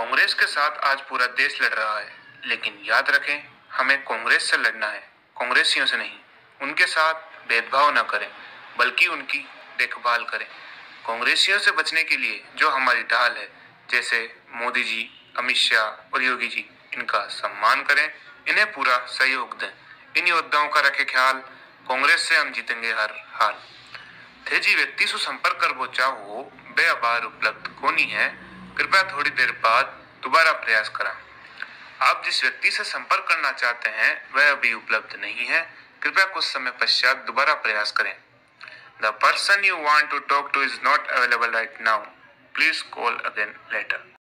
कांग्रेस के साथ आज पूरा देश लड़ रहा है। लेकिन याद रखें, हमें कांग्रेस से लड़ना है, कांग्रेसियों से नहीं। उनके साथ भेदभाव न करें, बल्कि उनकी देखभाल करें। कांग्रेसियों से बचने के लिए जो हमारी ढाल है, जैसे मोदी जी, अमित शाह और योगी जी, इनका सम्मान करें, इन्हें पूरा सहयोग दें। इन योद्धाओं का रखे ख्याल, कांग्रेस से हम जीतेंगे हर हाल। थे जी व्यक्ति से संपर्क कर वो चाहो बेअबार उपलब्ध कोनी है कृपया थोड़ी देर बाद दोबारा प्रयास करा। आप जिस व्यक्ति से संपर्क करना चाहते हैं, वह अभी उपलब्ध नहीं है। कृपया कुछ समय पश्चात दोबारा प्रयास करें। The person you want to talk to is not available right now please call again later